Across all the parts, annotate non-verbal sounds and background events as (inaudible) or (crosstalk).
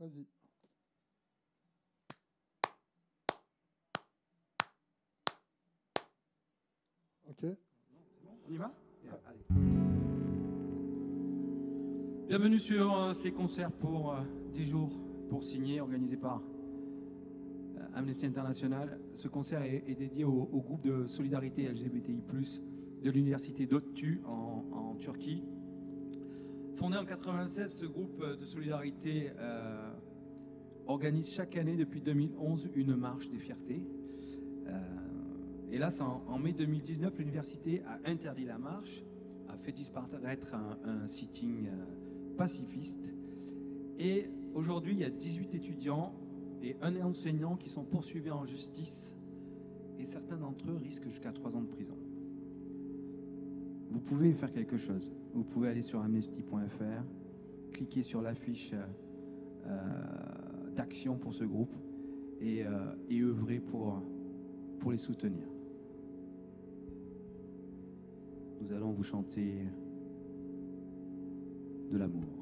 Ok. On y va? Bienvenue sur euh, ces concerts pour euh, 10 jours pour signer, organisés par euh, Amnesty International. Ce concert est, dédié au, groupe de solidarité LGBTI+, de l'université d'Ottu en Turquie. Fondé en 96, ce groupe de solidarité euh, organise chaque année depuis 2011 une marche des fiertés. Euh, et là, en, mai 2019, l'université a interdit la marche, a fait disparaître un, un sitting euh, pacifiste. Et aujourd'hui, il y a 18 étudiants et un enseignant qui sont poursuivis en justice. Et certains d'entre eux risquent jusqu'à 3 ans de prison. Vous pouvez faire quelque chose. Vous pouvez aller sur amnesty.fr, cliquer sur l'affiche euh, d'action pour ce groupe et, euh, et œuvrer pour, pour les soutenir. Nous allons vous chanter de l'amour.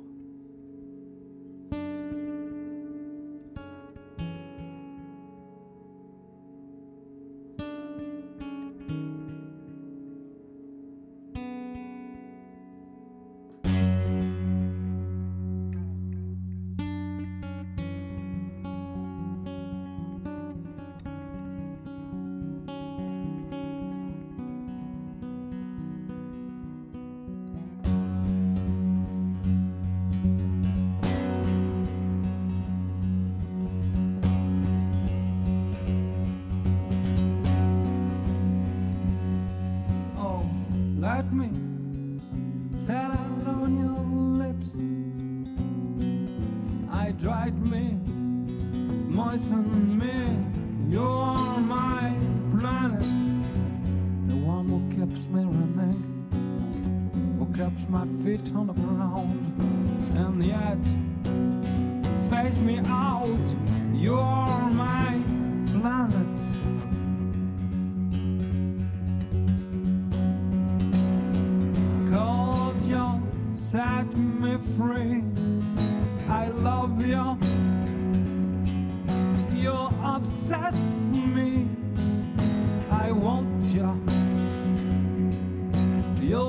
My feet on the ground, and yet space me out. You are my planet. Cause you set me free. I love you. You obsess me. I want you. You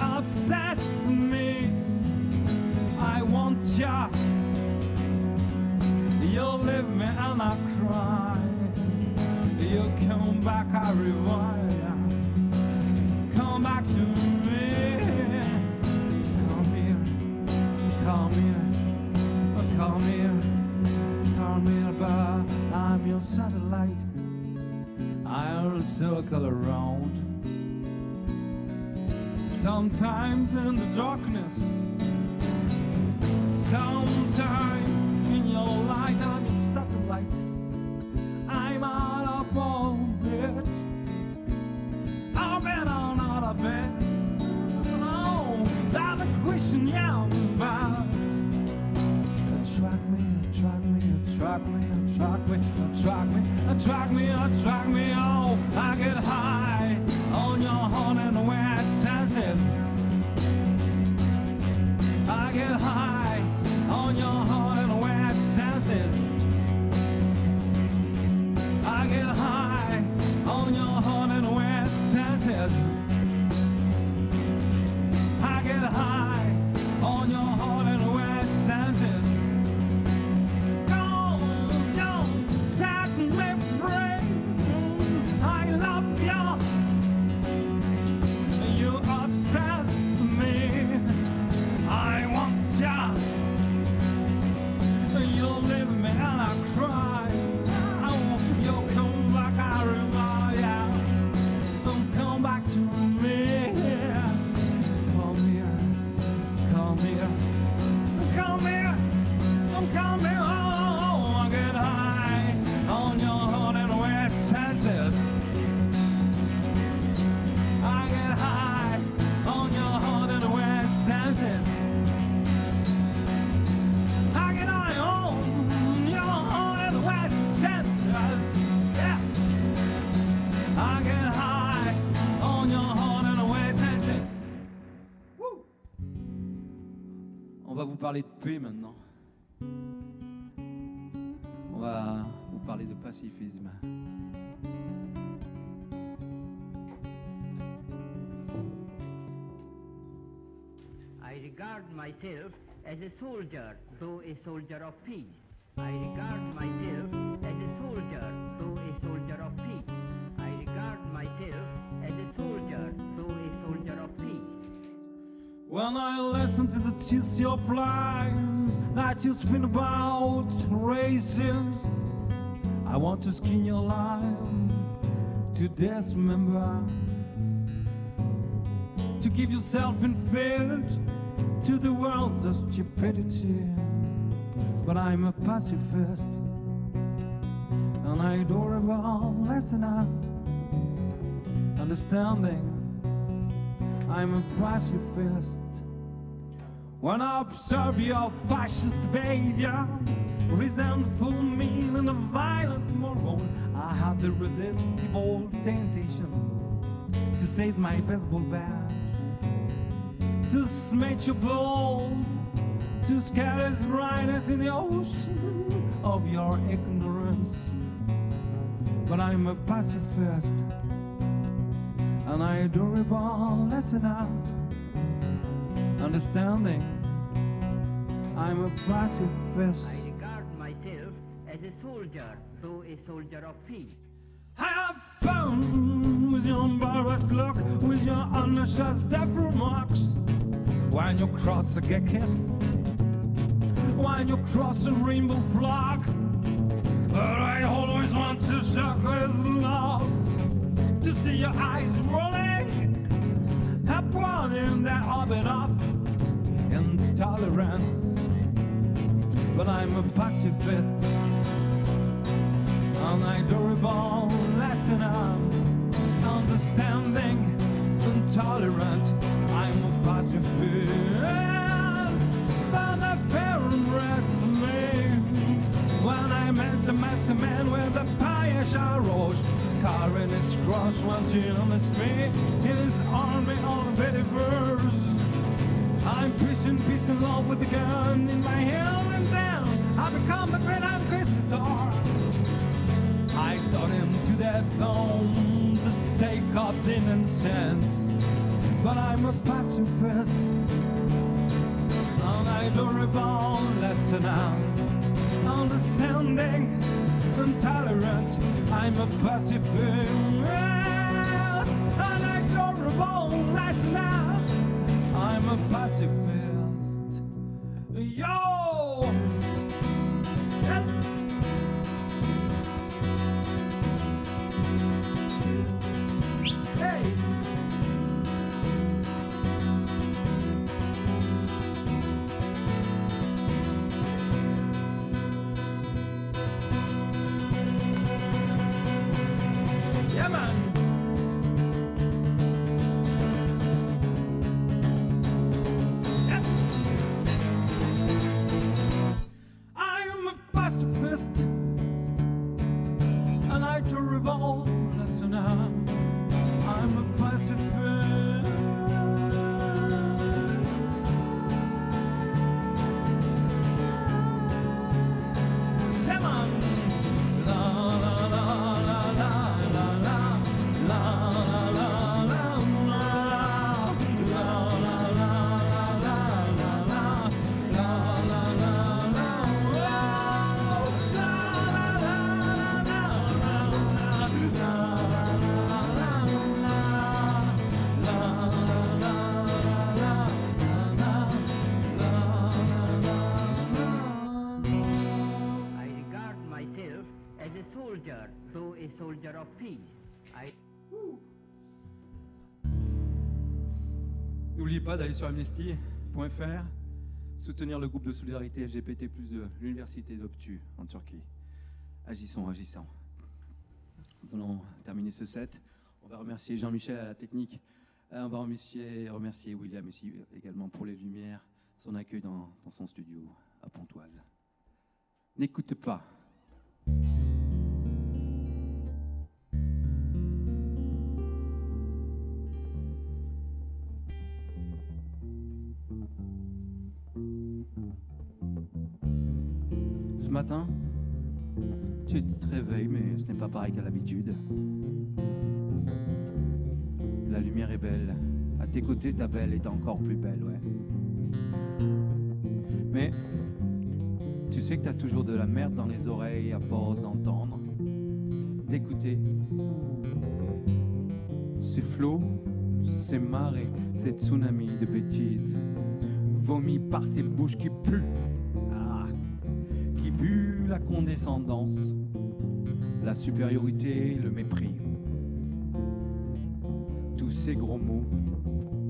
obsess me. I want you. You leave me and I cry. You come back, I revive. Come back to me. Come here, come here, come here, come here, but I'm your satellite. I'll circle around. Sometimes in the darkness, sometimes in your light, I'm your satellite. I'm out of orbit. I've been on out of bed. Oh, that's a question, yeah, about. Attract me, attract me, attract me, attract me, attract me, attract me, attract me. Oh, I get high on your horn and wet senses. Parler de paix maintenant. On va vous parler de pacifisme. I regard myself as a soldier, though a soldier of peace. I regard myself as a soldier, though a soldier of peace. I regard myself as a soldier, though a soldier of peace. When I listen to the cheesy of life that you spin about races, I want to skin your life to dismember. To give yourself in faith to the world's stupidity. But I'm a pacifist, and I adore about listener, understanding. I'm a pacifist. When I observe your fascist behavior, resentful, mean, and violent moron, I have the irresistible temptation to seize my baseball bat, to smash your ball, to scatter dryness in the ocean of your ignorance. But I'm a pacifist and I adorable listener, understanding. I'm a pacifist. I regard myself as a soldier, though a soldier of peace. I have fun with your embarrassed look, with your unassessed remarks. When you cross a gay kiss, when you cross a rainbow flag. But I always want to shock with love, to see your eyes rolling, upward in that orbit of intolerance. But I'm a pacifist an adorable listener, understanding and tolerant. I'm a pacifist, but the parent rest me. When I met the masked man with a pious rouge, carrying his cross, wanting on the street, his army on very verse. I'm preaching peace and love with a gun in my hand, and down. I become a great inquisitor. I start him to that throne, the stake of innocence. But I'm a pacifist, an adorable listener, understanding and tolerant. I'm a pacifist, Yo! N'oubliez pas d'aller sur amnesty.fr, soutenir le groupe de solidarité LGBT de l'université d'Optu en Turquie. Agissons, agissons. Nous allons terminer ce set. On va remercier Jean-Michel à la technique. Euh, On va remercier, William ici également pour les lumières, son accueil dans son studio à Pontoise. N'écoute pas. Thank matin, tu te réveilles, mais ce n'est pas pareil qu'à l'habitude. La lumière est belle. À tes côtés, ta belle est encore plus belle, ouais. Mais tu sais que tu as toujours de la merde dans les oreilles à force d'entendre, d'écouter. Ces flots, ces marées, ces tsunamis de bêtises, vomis par ces bouches qui puent, ah, qui buent la condescendance, la supériorité, le mépris. Tous ces gros mots,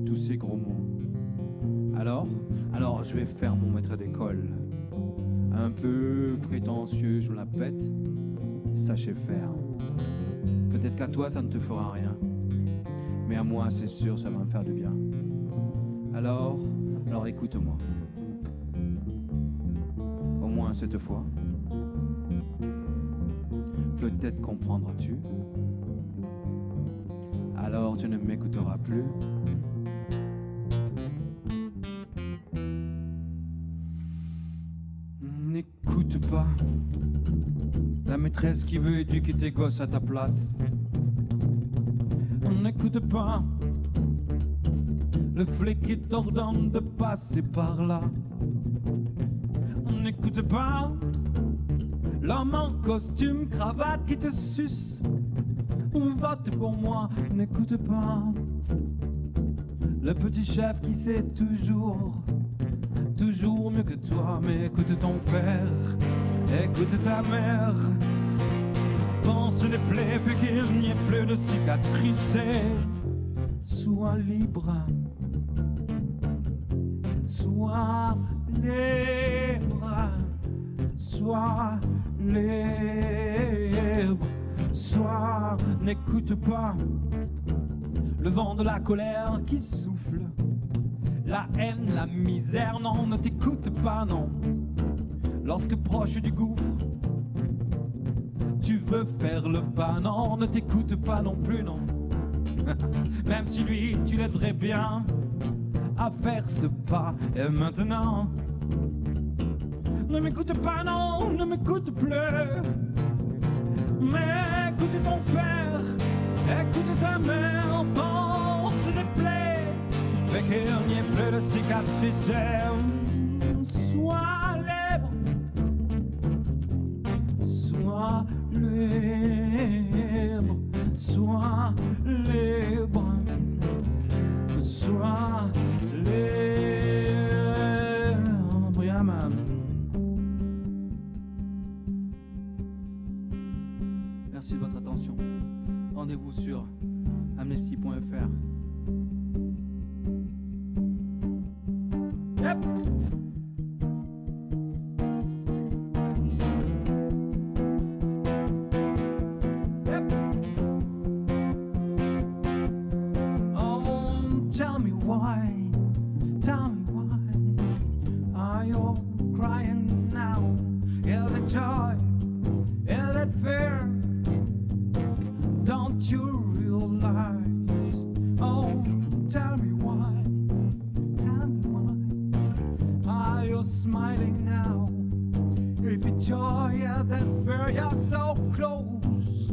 tous ces gros mots. Alors, alors je vais faire mon maître d'école. Un peu prétentieux, je me la pète. Sachez faire. Peut-être qu'à toi ça ne te fera rien. Mais à moi, c'est sûr, ça va me faire du bien. Alors, alors écoute-moi. Au moins cette fois. Peut-être comprendras-tu. Alors tu ne m'écouteras plus. N'écoute pas la maîtresse qui veut éduquer tes gosses à ta place. N'écoute pas le flic qui t'ordonne de passer par là. N'écoute pas l'homme en costume, cravate qui te suce. Vote pour moi, n'écoute pas le petit chef qui sait toujours, toujours mieux que toi. Mais écoute ton père, écoute ta mère. Pense les plaies, puis qu'il n'y ait plus de cicatrices. Sois libre, sois libre, sois libre, sois, n'écoute pas le vent de la colère qui souffle, la haine, la misère, non, ne t'écoute pas, non. Lorsque proche du gouffre, tu veux faire le pas, non, ne t'écoute pas non plus, non. (laughs) Même si lui, tu l'aiderais bien à faire ce et maintenant, ne m'écoute pas, non, ne m'écoute plus. Mais écoute ton père, écoute ta mère, pense les plaies, fait qu'il n'y ait plus de cicatrices. Merci de votre attention. Rendez-vous sur amnesty.fr. you realize? Oh, tell me why, tell me why ah, are you smiling now? Is it joy? Is it fear? You're so close.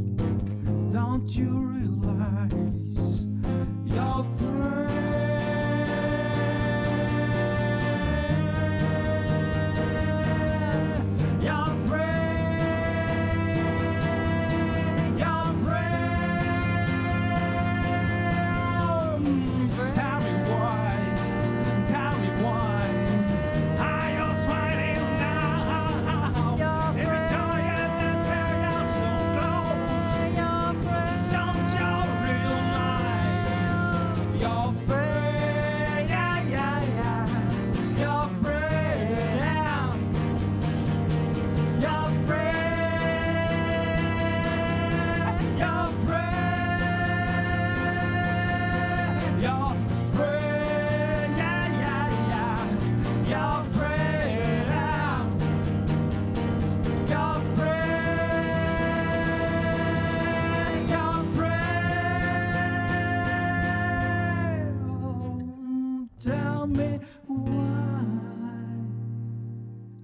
Don't you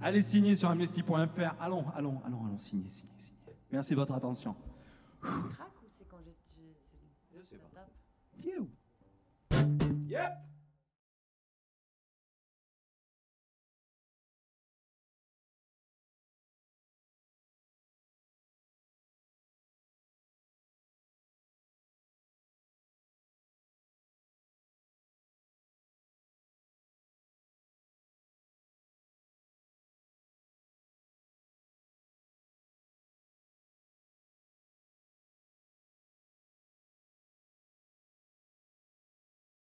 Allez signer sur amnesty.fr. Allons, allons, allons, allons, signer, signer, signer. Merci de votre attention. Crac ou c'est quand j'ai. c'est- Je sais pas. Yep.